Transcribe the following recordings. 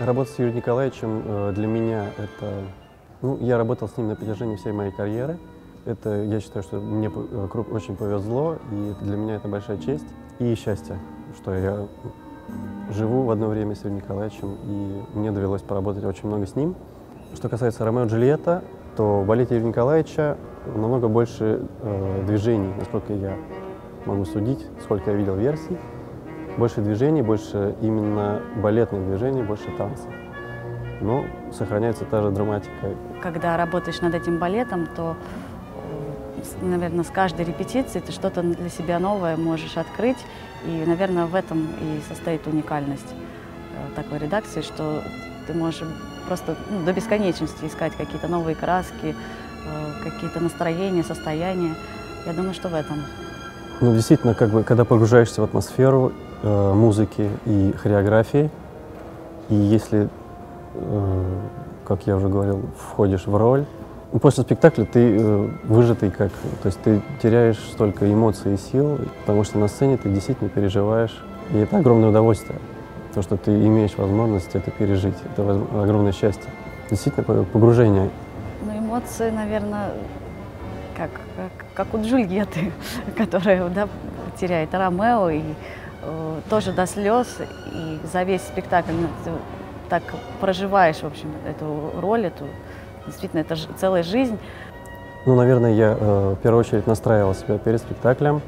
Работа с Юрием Николаевичем э, для меня это... Ну, я работал с ним на протяжении всей моей карьеры. Это, я считаю, что мне э, очень повезло, и для меня это большая честь и счастье, что я живу в одно время с Юрием Николаевичем, и мне довелось поработать очень много с ним. Что касается Ромео и Джульетта, то в балете Юрия Николаевича намного больше э, движений, насколько я могу судить, сколько я видел версий. Больше движений, больше именно балетных движений, больше танца. Но сохраняется та же драматика. Когда работаешь над этим балетом, то, э, наверное, с каждой репетицией ты что-то для себя новое можешь открыть. И, наверное, в этом и состоит уникальность э, такой редакции, что ты можешь просто ну, до бесконечности искать какие-то новые краски, э, какие-то настроения, состояния. Я думаю, что в этом. Ну, действительно, как бы, когда погружаешься в атмосферу э, музыки и хореографии, и если, э, как я уже говорил, входишь в роль, ну, после спектакля ты э, выжатый как, то есть ты теряешь столько эмоций и сил, потому что на сцене ты действительно переживаешь, и это огромное удовольствие, то, что ты имеешь возможность это пережить, это огромное счастье. Действительно, погружение. Ну, эмоции, наверное, как, как, как у Джульетты, которая да, теряет Ромео, и тоже до слез, и за весь спектакль ну, ты так проживаешь, в общем, эту роль, эту, действительно, это целая жизнь. Ну, наверное, я э, в первую очередь настраивал себя перед спектаклем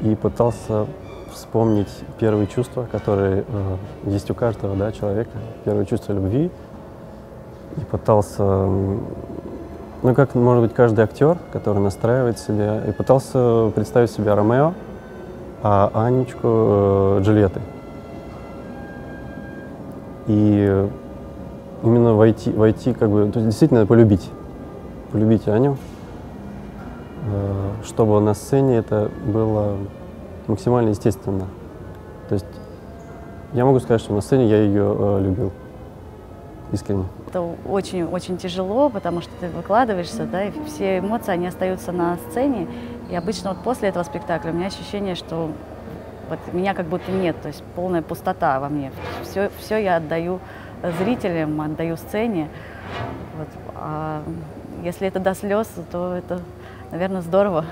и пытался вспомнить первые чувства, которые э, есть у каждого да, человека, первые чувства любви, и пытался ну, как, может быть, каждый актер, который настраивает себя, и пытался представить себя Ромео, а Анечку э, Джульеттой. И именно войти, войти, как бы, то есть действительно полюбить, полюбить Аню, э, чтобы на сцене это было максимально естественно. То есть я могу сказать, что на сцене я ее э, любил искренне. Это очень-очень тяжело, потому что ты выкладываешься, да, и все эмоции, они остаются на сцене. И обычно вот после этого спектакля у меня ощущение, что вот меня как будто нет, то есть полная пустота во мне. Все, все я отдаю зрителям, отдаю сцене. Вот. А если это до слез, то это, наверное, здорово.